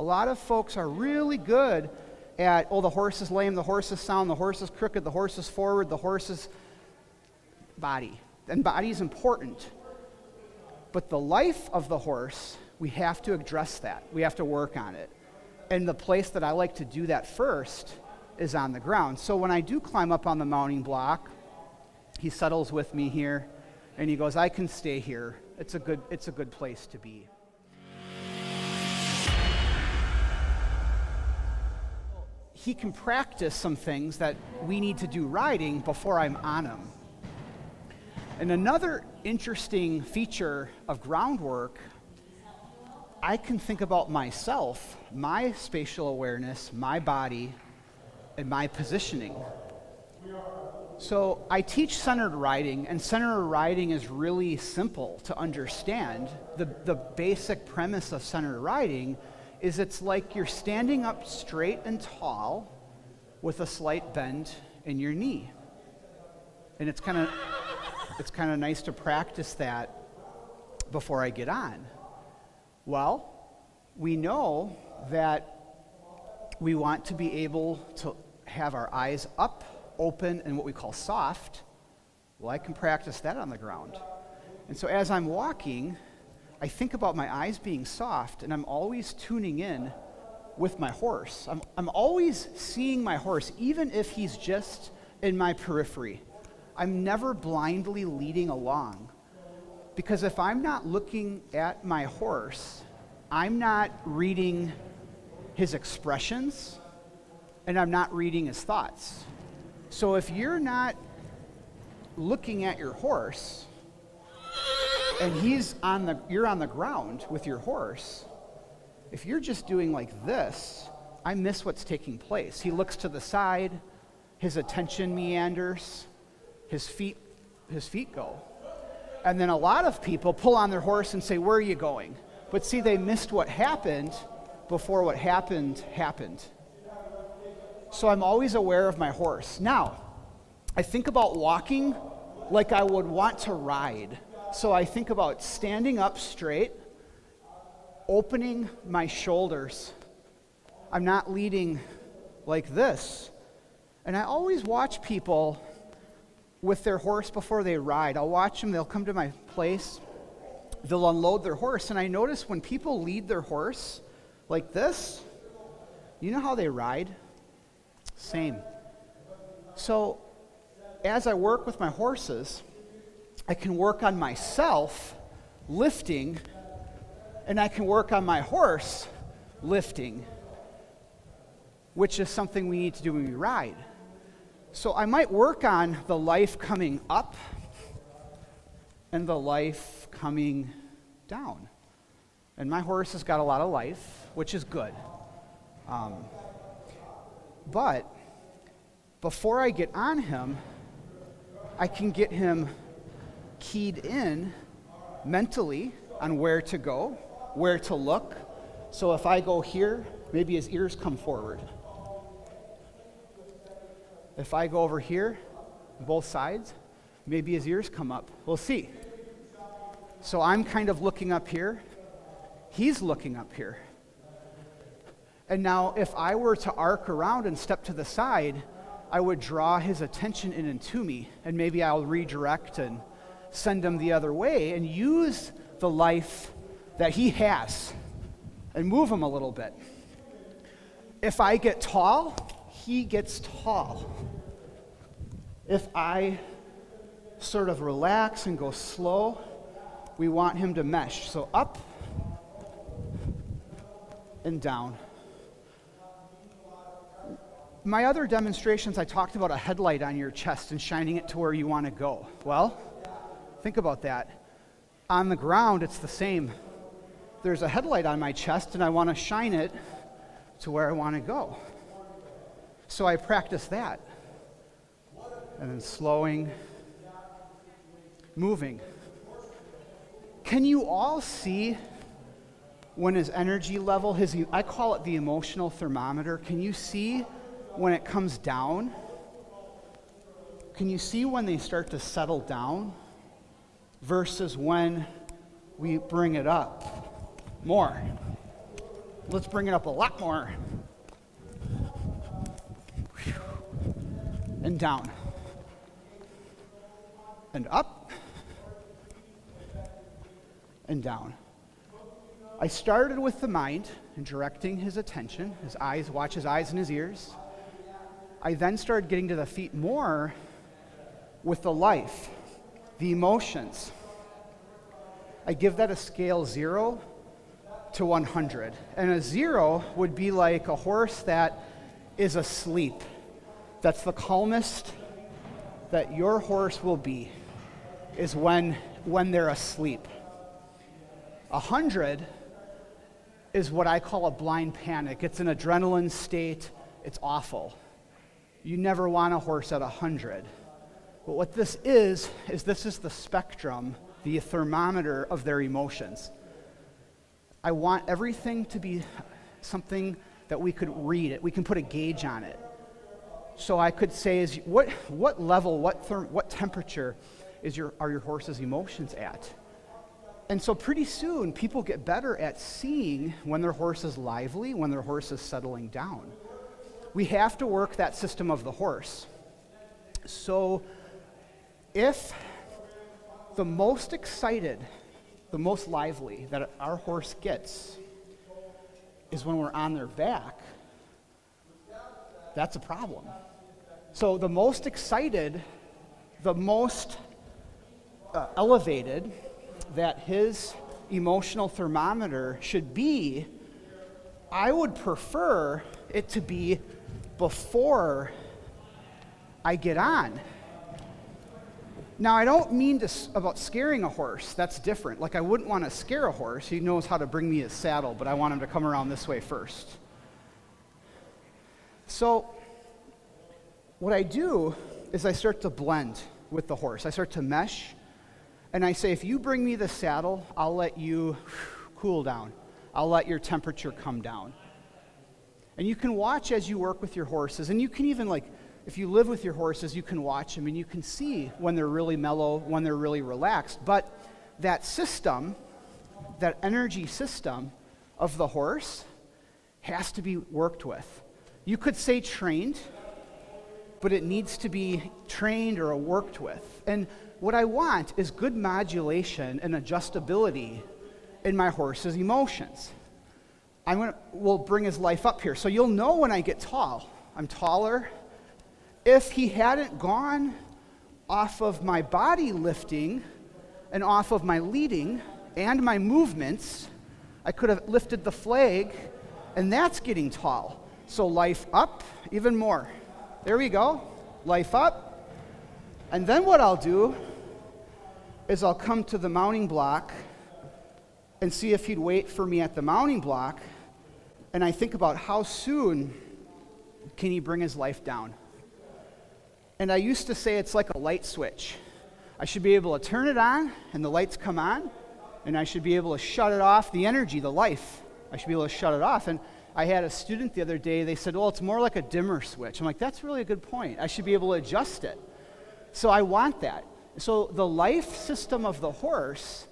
A lot of folks are really good at, oh, the horse is lame, the horse is sound, the horse is crooked, the horse is forward, the horse is body. And body is important. But the life of the horse, we have to address that. We have to work on it. And the place that I like to do that first is on the ground. So when I do climb up on the mounting block, he settles with me here and he goes, I can stay here. It's a good, it's a good place to be. He can practice some things that we need to do riding before I'm on him. And another interesting feature of groundwork, I can think about myself, my spatial awareness, my body, and my positioning. So I teach centered riding, and centered riding is really simple to understand. The, the basic premise of centered riding is it's like you're standing up straight and tall with a slight bend in your knee. And it's kind of it's kind of nice to practice that before I get on. Well, we know that we want to be able to have our eyes up, open, and what we call soft. Well, I can practice that on the ground. And so as I'm walking, I think about my eyes being soft, and I'm always tuning in with my horse. I'm, I'm always seeing my horse, even if he's just in my periphery. I'm never blindly leading along. Because if I'm not looking at my horse, I'm not reading his expressions, and I'm not reading his thoughts. So if you're not looking at your horse, and he's on the you're on the ground with your horse. If you're just doing like this i miss what's taking place. He looks to the side. His attention meanders. His feet his feet go. And then a lot of people pull on their horse and say where are you going? But see they missed what happened before what happened happened. So i'm always aware of my horse. Now i think about walking like i would want to ride so I think about standing up straight, opening my shoulders. I'm not leading like this. And I always watch people with their horse before they ride. I'll watch them, they'll come to my place, they'll unload their horse. And I notice when people lead their horse like this, you know how they ride? Same. So as I work with my horses, I can work on myself lifting, and I can work on my horse lifting, which is something we need to do when we ride. So I might work on the life coming up and the life coming down. And my horse has got a lot of life, which is good. Um, but before I get on him, I can get him keyed in mentally on where to go, where to look. So if I go here, maybe his ears come forward. If I go over here, both sides, maybe his ears come up. We'll see. So I'm kind of looking up here. He's looking up here. And now, if I were to arc around and step to the side, I would draw his attention in and to me, and maybe I'll redirect and send him the other way and use the life that he has and move him a little bit. If I get tall, he gets tall. If I sort of relax and go slow, we want him to mesh. So up and down. My other demonstrations, I talked about a headlight on your chest and shining it to where you want to go. Well, Think about that. On the ground, it's the same. There's a headlight on my chest, and I want to shine it to where I want to go. So I practice that. And then slowing, moving. Can you all see when his energy level, his, I call it the emotional thermometer, can you see when it comes down? Can you see when they start to settle down? Versus when we bring it up more. Let's bring it up a lot more. And down. And up. And down. I started with the mind and directing his attention, his eyes, watch his eyes and his ears. I then started getting to the feet more with the life, the emotions. I give that a scale zero to 100. And a zero would be like a horse that is asleep. That's the calmest that your horse will be, is when, when they're asleep. A 100 is what I call a blind panic. It's an adrenaline state, it's awful. You never want a horse at 100. But what this is, is this is the spectrum, the thermometer of their emotions. I want everything to be something that we could read it. We can put a gauge on it. So I could say, is what, what level, what, therm, what temperature is your, are your horse's emotions at? And so pretty soon, people get better at seeing when their horse is lively, when their horse is settling down. We have to work that system of the horse. So if the most excited, the most lively that our horse gets is when we're on their back, that's a problem. So the most excited, the most uh, elevated, that his emotional thermometer should be, I would prefer it to be before I get on. Now, I don't mean to, about scaring a horse. That's different. Like, I wouldn't want to scare a horse. He knows how to bring me his saddle, but I want him to come around this way first. So, what I do is I start to blend with the horse. I start to mesh and I say, if you bring me the saddle, I'll let you cool down. I'll let your temperature come down. And you can watch as you work with your horses. And you can even, like, if you live with your horses, you can watch them and you can see when they're really mellow, when they're really relaxed. But that system, that energy system of the horse, has to be worked with. You could say trained, but it needs to be trained or worked with. And what I want is good modulation and adjustability in my horse's emotions. I'm gonna, will bring his life up here. So you'll know when I get tall. I'm taller. If he hadn't gone off of my body lifting and off of my leading and my movements, I could have lifted the flag, and that's getting tall. So life up even more. There we go. Life up. And then what I'll do is I'll come to the mounting block and see if he'd wait for me at the mounting block. And I think about how soon can he bring his life down. And I used to say it's like a light switch. I should be able to turn it on and the lights come on, and I should be able to shut it off, the energy, the life. I should be able to shut it off. And I had a student the other day, they said, well, it's more like a dimmer switch. I'm like, that's really a good point. I should be able to adjust it. So I want that. So, the life system of the horse,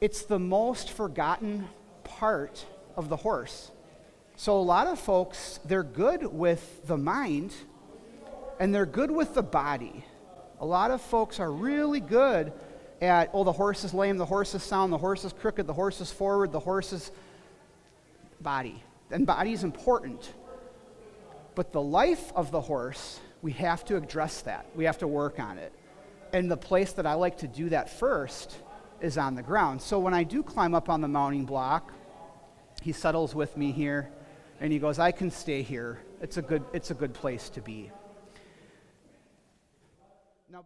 it's the most forgotten part of the horse. So, a lot of folks, they're good with the mind and they're good with the body. A lot of folks are really good at, oh, the horse is lame, the horse is sound, the horse is crooked, the horse is forward, the horse is body. And body is important. But the life of the horse, we have to address that. We have to work on it. And the place that I like to do that first is on the ground. So when I do climb up on the mounting block, he settles with me here and he goes, I can stay here. It's a good, it's a good place to be. Now,